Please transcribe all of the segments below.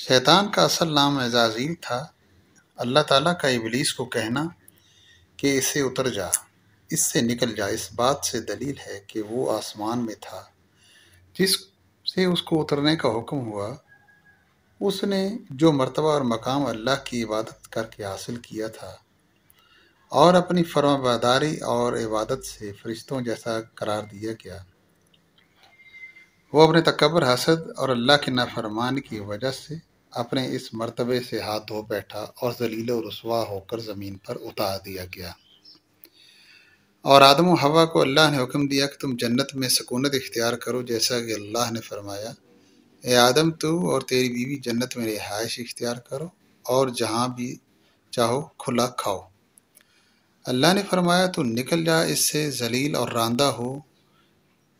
शैतान का असल नाम अजाजील था। अल्लाह ताला का इबलीस को कहना कि इसे उतर जा। इससे निकल जा। इस बात से दलील है कि वो आसमान में था। जिससे उसको उतरने का हुक्म हुआ, उसने जो मर्तबा और मकाम अल्लाह की इबादत करके हासिल किया था और अपनी फरमाबरदारी और इबादत से फरिश्तों जैसा करार दिया गया। वो अपने तकबर हसद और अल्लाह के नाफरमान की वजह से अपने इस मर्तबे से हाथ धो बैठा और जलील रसवा होकर ज़मीन पर उतार दिया गया। और आदम हवा को अल्लाह ने हुक्म दिया कि तुम जन्नत में सकूनत इख्तियार करो, जैसा कि अल्लाह ने फरमाया, ए आदम, तू और तेरी बीवी जन्नत में रिहाइश इख्तियार करो और जहाँ भी चाहो खुला खाओ। अल्लाह ने फरमाया, तू निकल जा, इससे जलील और रांदा हो।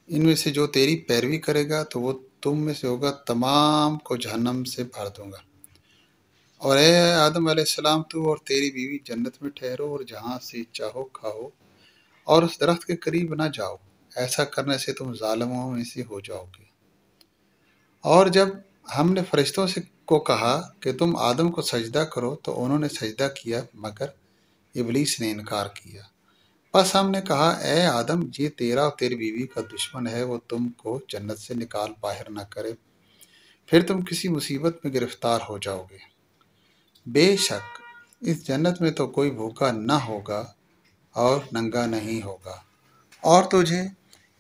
इनमें से जो तेरी पैरवी करेगा तो वो तुम में से होगा, तमाम को जहन्नम से भर दूँगा। और ए आदम सलाम, तू और तेरी बीवी जन्नत में ठहरो और जहाँ से चाहो खाओ और उस दरख्त के करीब ना जाओ। ऐसा करने से तुम ालमों में से हो जाओगे। और जब हमने फरिश्तों से को कहा कि तुम आदम को सजदा करो तो उन्होंने सजदा किया, मगर इबलीस ने इनकार किया। बस हमने कहा ए आदम, ये तेरा और तेरी बीवी का दुश्मन है, वो तुमको जन्नत से निकाल बाहर ना करे। फिर तुम किसी मुसीबत में गिरफ़्तार हो जाओगे। बेशक, इस जन्नत में तो कोई भूखा न होगा और नंगा नहीं होगा। और तुझे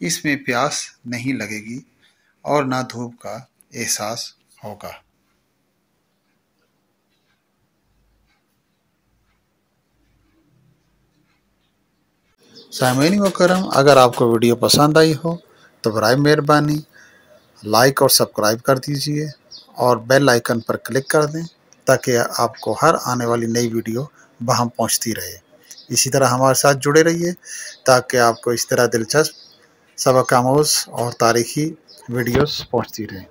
इसमें प्यास नहीं लगेगी और ना धूप का एहसास होगा। सामीन वक्रम अगर आपको वीडियो पसंद आई हो तो बर मेहरबानी। लाइक और सब्सक्राइब कर दीजिए और बेल आइकन पर क्लिक कर दें ताकि आपको हर आने वाली नई वीडियो वहाँ पहुँचती रहे। इसी तरह हमारे साथ जुड़े रहिए ताकि आपको इस तरह दिलचस्प, सबक आमोज और तारीखी वीडियोस पहुँचती रहें।